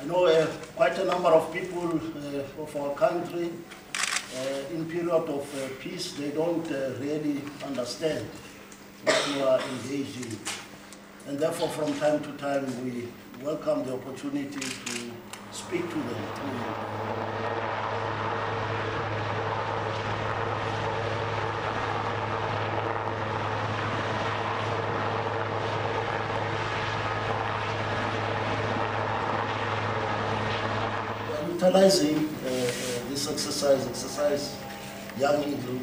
I know uh, quite a number of people uh, of our country, uh, in period of uh, peace, they don't uh, really understand what we are engaged in. And therefore, from time to time, we welcome the opportunity to speak to them. Utilizing uh, uh, this exercise, exercise Young Eagle,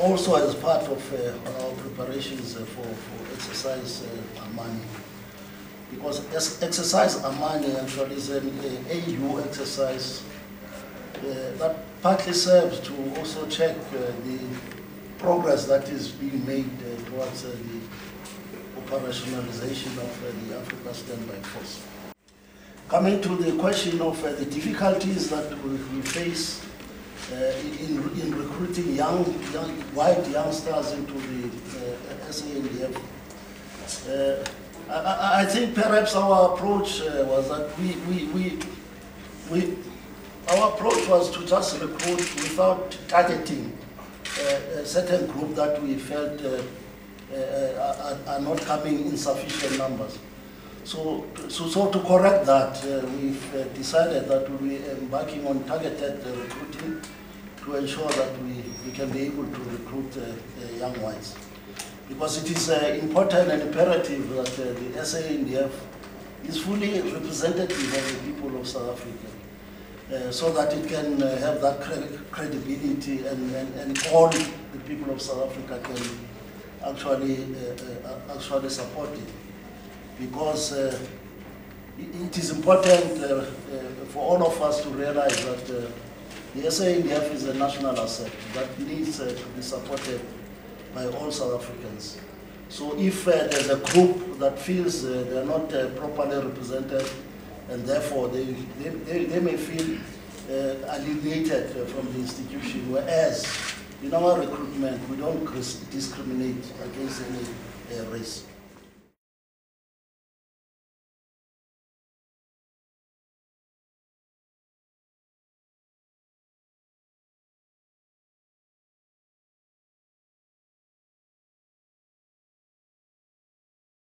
also as part of uh, our preparations uh, for, for exercise uh, Amani. Because ex- exercise Amani actually is an AU exercise that partly serves to also check the progress that is being made towards the operationalization of the Africa Standby Force. Coming to the question of uh, the difficulties that we, we face uh, in, in recruiting young, young, white youngsters into the uh, SANDF, uh, I, I- think perhaps our approach uh, was that we, we, we, we, our approach was to just recruit without targeting uh, a certain group that we felt are, are not coming in sufficient numbers. So, so, so to correct that, uh, we've uh, decided that we'll be embarking on targeted uh, recruiting to ensure that we, we can be able to recruit uh, young whites. Because it is uh, important and imperative that uh, the SANDF is fully representative of the people of South Africa. So that it can have that cre- credibility and, and, and all the people of South Africa can actually, actually support it because uh, it is important uh, uh, for all of us to realize that uh, the SANDF is a national asset that needs uh, to be supported by all South Africans. So if there's a group that feels they're not properly represented and therefore they, they, they, they may feel alienated from the institution, whereas in our recruitment we don't discriminate against any race.